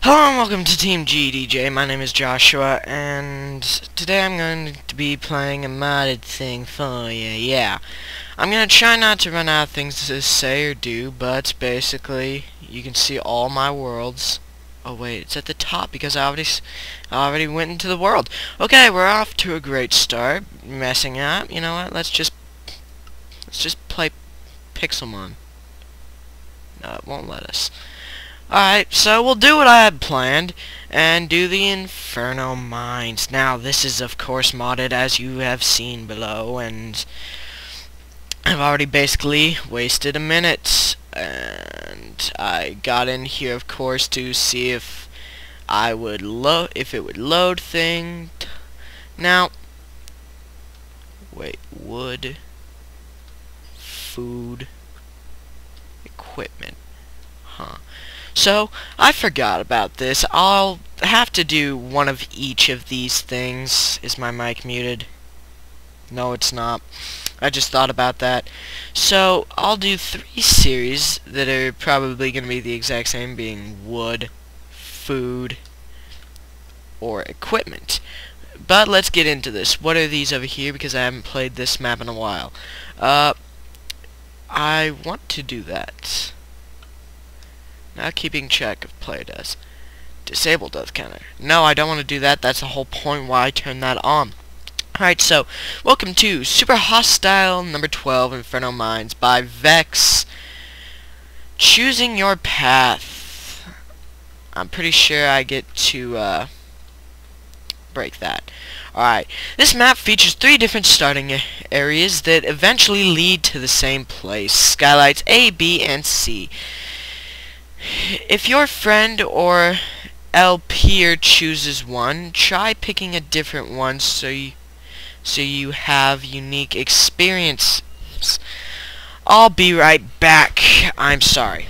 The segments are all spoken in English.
Hello and welcome to Team GEDJ. My name is Joshua, and today I'm going to be playing a modded thing for you. Yeah, I'm going to try not to run out of things to say or do, but basically, you can see all my worlds. Oh wait, it's at the top because I already, I already went into the world. Okay, we're off to a great start. Messing up. You know what? Let's just, let's just play Pixelmon. No, it won't let us. Alright, so we'll do what I had planned, and do the Inferno Mines. Now, this is of course modded as you have seen below, and I've already basically wasted a minute. And I got in here, of course, to see if I would load, if it would load thing. Now, wait, wood, food, equipment? So, I forgot about this. I'll have to do one of each of these things. Is my mic muted? No, it's not. I just thought about that. So, I'll do three series that are probably going to be the exact same, being wood, food, or equipment. But let's get into this. What are these over here? Because I haven't played this map in a while. Uh, I want to do that. Not keeping check of player does. Disable death counter. No, I don't want to do that. That's the whole point why I turned that on. Alright, so, welcome to Super Hostile number 12, Inferno Mines by Vex. Choosing your path. I'm pretty sure I get to, uh, break that. Alright, this map features three different starting areas that eventually lead to the same place. Skylights A, B, and C. If your friend or LPer chooses one, try picking a different one so you, so you have unique experiences. I'll be right back. I'm sorry.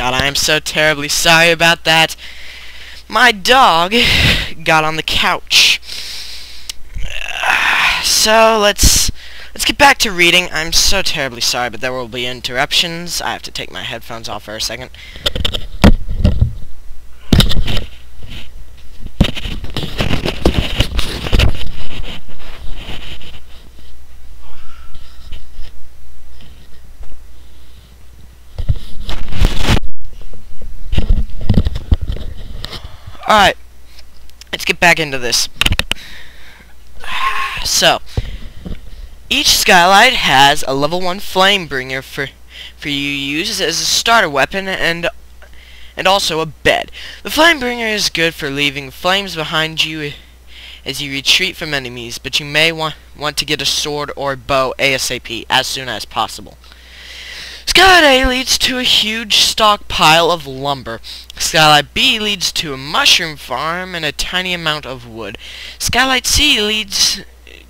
God, I am so terribly sorry about that. My dog got on the couch. So, let's let's get back to reading. I'm so terribly sorry, but there will be interruptions. I have to take my headphones off for a second. Alright, let's get back into this. So, each skylight has a level 1 flame bringer for, for you to use as a starter weapon and and also a bed. The flame bringer is good for leaving flames behind you as you retreat from enemies, but you may want, want to get a sword or a bow ASAP as soon as possible. Skylight A leads to a huge stockpile of lumber. Skylight B leads to a mushroom farm and a tiny amount of wood. Skylight C leads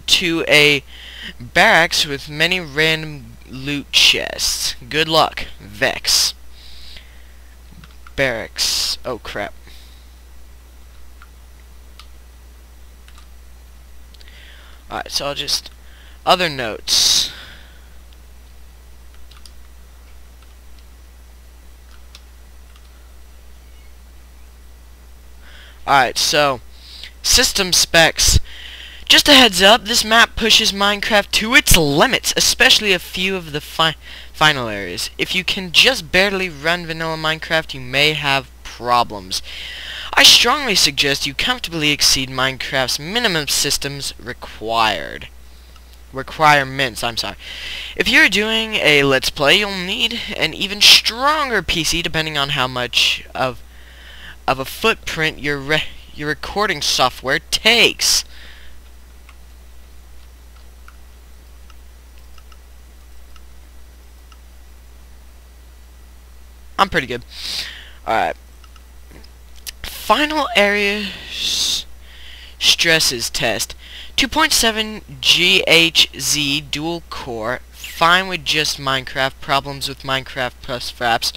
to a barracks with many random loot chests. Good luck, Vex. Barracks. Oh crap. Alright, so I'll just... Other notes. Alright, so, system specs. Just a heads up, this map pushes Minecraft to its limits, especially a few of the fi final areas. If you can just barely run vanilla Minecraft, you may have problems. I strongly suggest you comfortably exceed Minecraft's minimum systems required. Requirements, I'm sorry. If you're doing a Let's Play, you'll need an even stronger PC depending on how much of of a footprint your re your recording software takes. I'm pretty good. Alright. Final area stresses test. 2.7 GHz dual core. Fine with just Minecraft. Problems with Minecraft plus Fraps.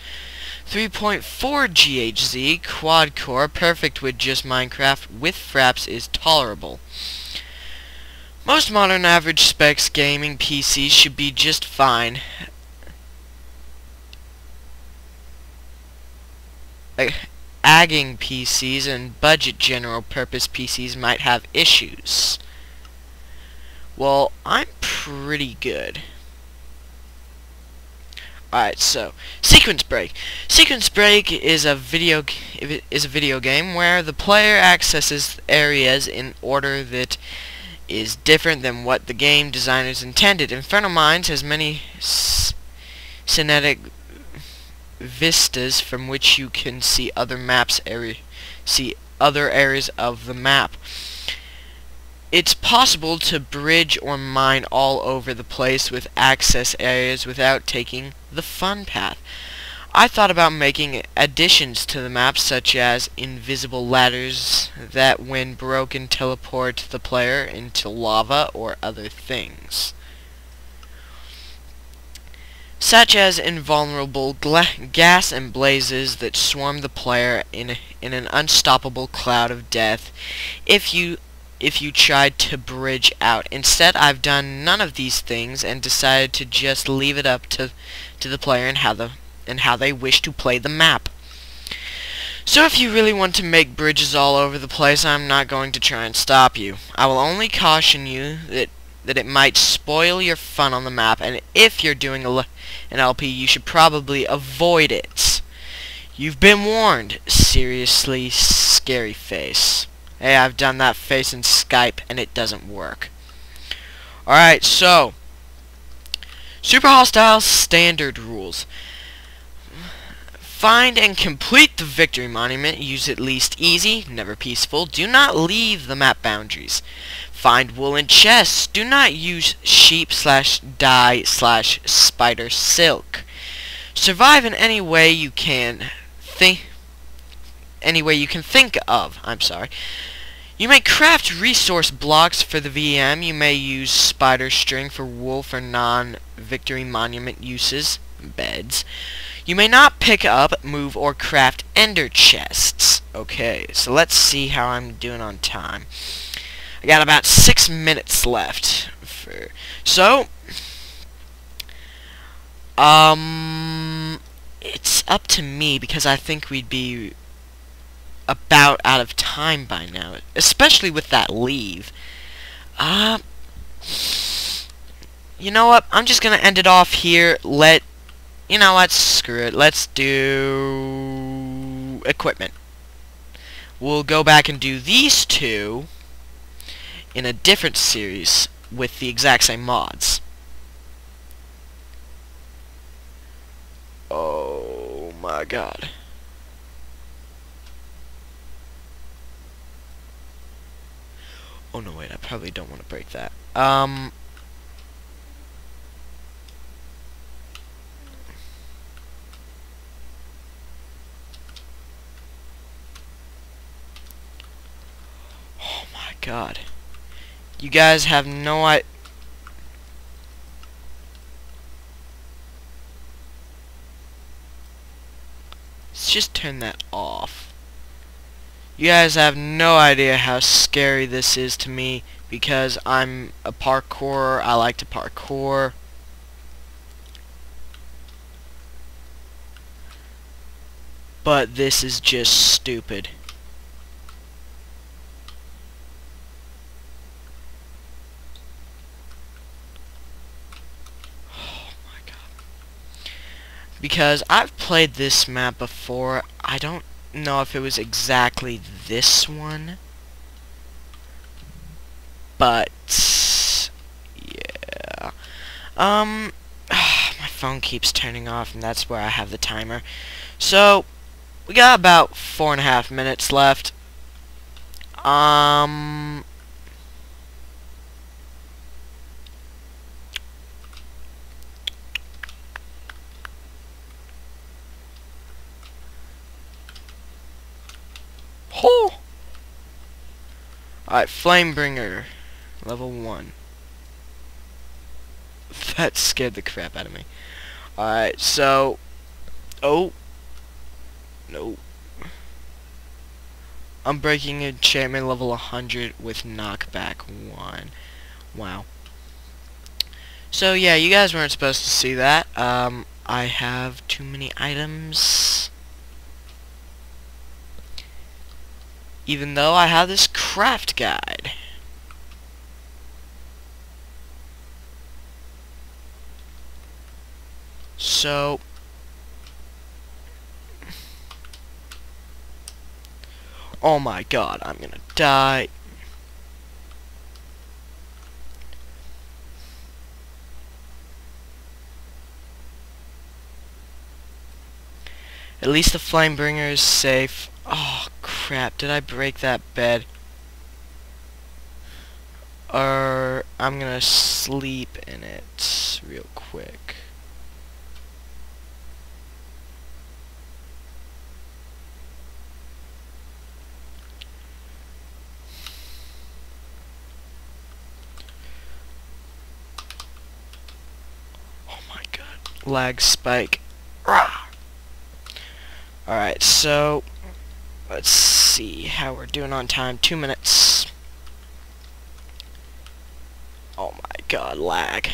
3.4 GHz quad core. Perfect with just Minecraft. With Fraps is tolerable. Most modern average specs gaming PCs should be just fine. agging PCs and budget general purpose PCs might have issues. Well, I'm pretty good. Alright, so Sequence Break. Sequence Break is a video is a video game where the player accesses areas in order that is different than what the game designers intended. Infernal Mines has many cinetic vistas from which you can see other maps area see other areas of the map. It's possible to bridge or mine all over the place with access areas without taking the fun path. I thought about making additions to the map such as invisible ladders that when broken teleport the player into lava or other things such as invulnerable ghasts and blazes that swarm the player in in an unstoppable cloud of death if you if you tried to bridge out. Instead, I've done none of these things and decided to just leave it up to to the player and how the and how they wish to play the map. So if you really want to make bridges all over the place, I'm not going to try and stop you. I will only caution you that that it might spoil your fun on the map, and if you're doing an LP, you should probably avoid it. You've been warned. Seriously, scary face. Hey, I've done that face in Skype, and it doesn't work. Alright, so... Super Hostile Standard Rules. Find and complete the Victory Monument. Use at least easy, never peaceful. Do not leave the map boundaries. Find woolen chests. Do not use sheep slash dye slash spider silk. Survive in any way you can think any way you can think of. I'm sorry. You may craft resource blocks for the VM. You may use spider string for wool for non-victory monument uses. Beds. You may not pick up, move, or craft ender chests. Okay, so let's see how I'm doing on time. I got about six minutes left. For, so, um, it's up to me because I think we'd be about out of time by now, especially with that leave. Uh, you know what? I'm just gonna end it off here. Let you know what? Screw it. Let's do equipment. We'll go back and do these two in a different series with the exact same mods. Oh my god. Oh no wait, I probably don't want to break that. Um Oh my god. You guys have no idea. Let's just turn that off. You guys have no idea how scary this is to me because I'm a parkour. I like to parkour. But this is just stupid. Oh my god. Because I've played this map before. I don't know if it was exactly this one, but yeah. Um, my phone keeps turning off, and that's where I have the timer. So, we got about four and a half minutes left. Um, Oh! Alright, Flamebringer. Level 1. That scared the crap out of me. Alright, so... Oh. No. I'm breaking enchantment level 100 with knockback 1. Wow. So yeah, you guys weren't supposed to see that. Um, I have too many items. Even though I have this craft guide. So, oh my god, I'm gonna die. At least the Flamebringer is safe. Oh, crap. Did I break that bed? Or I'm gonna sleep in it real quick. Oh my god. Lag spike. Alright, so Let's see how we're doing on time. Two minutes. Oh my god, lag.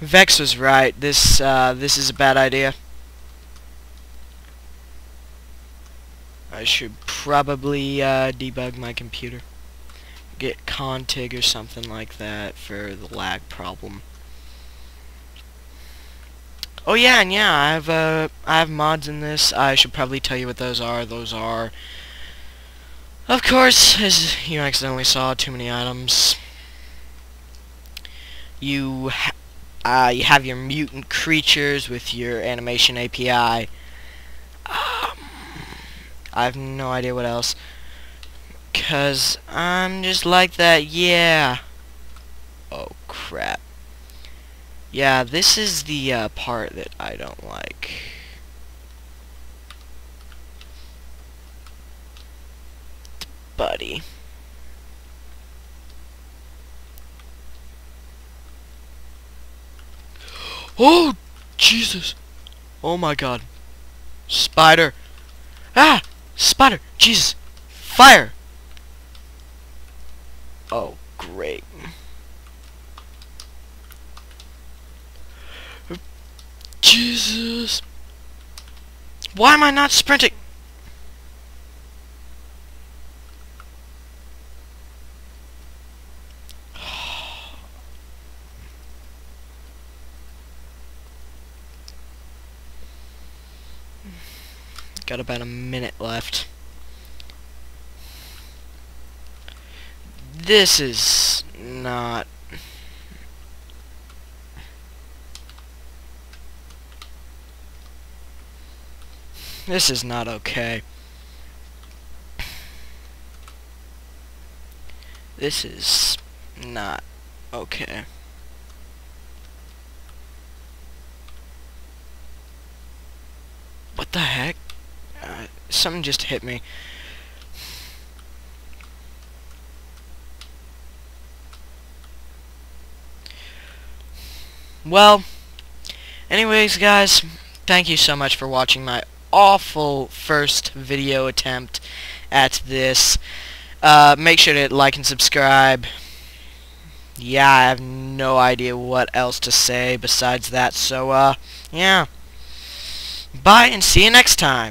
Vex was right. This, uh, this is a bad idea. I should probably, uh, debug my computer. Get Contig or something like that for the lag problem. Oh yeah, and yeah, I have uh, I have mods in this. I should probably tell you what those are. Those are, of course, as you accidentally saw, too many items. You ha uh, you have your mutant creatures with your animation API. Um, I have no idea what else. Cause I'm just like that, yeah. Oh crap. Yeah, this is the uh, part that I don't like. Buddy. Oh, Jesus. Oh my god. Spider. Ah! Spider! Jesus! Fire! Oh, great. Jesus. Why am I not sprinting? Got about a minute left. This is not This is not okay. This is not okay. What the heck? Uh, something just hit me. Well, anyways, guys, thank you so much for watching my awful first video attempt at this. Uh, make sure to like and subscribe. Yeah, I have no idea what else to say besides that, so, uh, yeah. Bye, and see you next time.